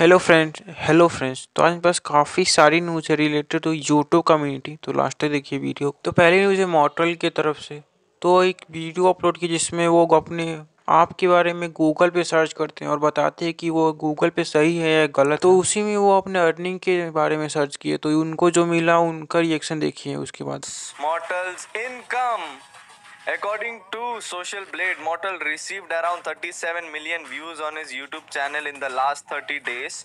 Hello friends hello friends तो आज पास काफ़ी सारी न्यूज़ है रिलेटेड टू यूट्यूब कम्युनिटी तो लास्ट तक देखिए वीडियो तो पहली न्यूज़ है मॉटल की तरफ़ से। तो एक वीडियो अपलोड की जिसमें वो अपने आप के बारे में गूगल पे सर्च करते हैं और बताते हैं कि वो गूगल पे सही है या गलत तो उसी में वो अपने अर्निंग के बारे में सर्च किए। तो उनको जो मिला, उनका रिएक्शन देखिए उसके बाद। Mortal's income. According to Social Blade, Mortal received around 37 million views on his YouTube channel in the last 30 days.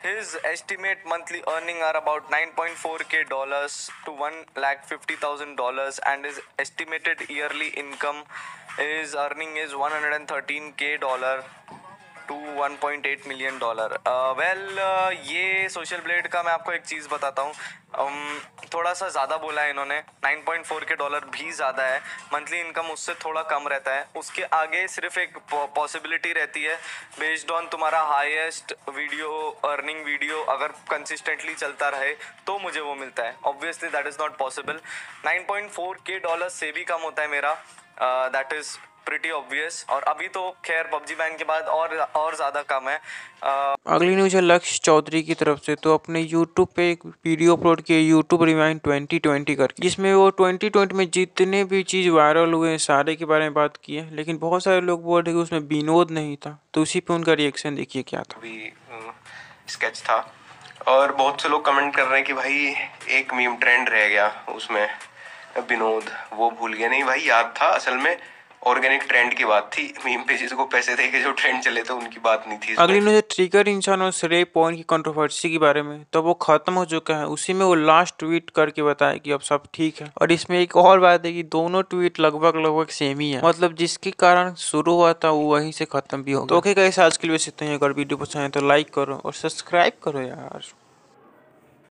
His estimate monthly earning are about 9.4k dollars to 1 lakh 50 thousand dollars, and his estimated yearly income is earning is 113k dollar to 1.8 million dollar well ये social blade का मैं आपको एक चीज़ बताता हूँ। Um, थोड़ा सा ज़्यादा बोला है इन्होंने। 9.4 के डॉलर भी ज़्यादा है। मंथली इनकम उससे थोड़ा कम रहता है। उसके आगे सिर्फ़ एक पॉसिबिलिटी रहती है। बेस्ड ऑन तुम्हारा हाईएस्ट वीडियो अर्निंग वीडियो अगर कंसिस्टेंटली चलता रहे तो मुझे वो मिलता है। Obviously that is not possible 9.4 K dollar से भी कम होता है मेरा। दैट इज़ प्रिटी ऑब्वियस और अभी तो खैर पबजी बैन के बाद और और ज़्यादा कम है। uh, अगली न्यूज़ है लक्ष्य चौधरी की तरफ़ से। तो अपने यूट्यूब पे एक वीडियो अपलोड किए यूट्यूब रिवाइंड 2020 कर जिसमें वो 2020 में जितने भी चीज़ वायरल हुए हैं सारे के बारे में बात की है। लेकिन बहुत सारे लोग बोल रहे कि उसमें विनोद नहीं था। तो उसी पे उनका रिएक्शन देखिए क्या था। स्केच था। और बहुत से लोग कमेंट कर रहे हैं कि भाई एक मीम ट्रेंड रह गया उसमें विनोद वो भूल गया। नहीं भाई याद था असल में ऑर्गेनिक ट्रेंड की बात थी। मीम पेजेस को पैसे दे के जो ट्रेंड चले थे उनकी बात नहीं थी अगली न्यूज़ ट्रिगर इंसान और श्रेय पॉइंट की कंट्रोवर्सी के बारे में। तो वो खत्म हो चुका है। उसी में वो लास्ट ट्वीट करके बताया कि अब सब ठीक है। और इसमें एक और बात है कि दोनों ट्वीट लगभग लगभग सेम ही है। मतलब जिसके कारण शुरू हुआ था वो वहीं से खत्म भी हो तो ओके कैसे आज के लिए इतना ही। अगर वीडियो पसंद है तो लाइक करो और सब्सक्राइब करो यार।